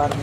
Parang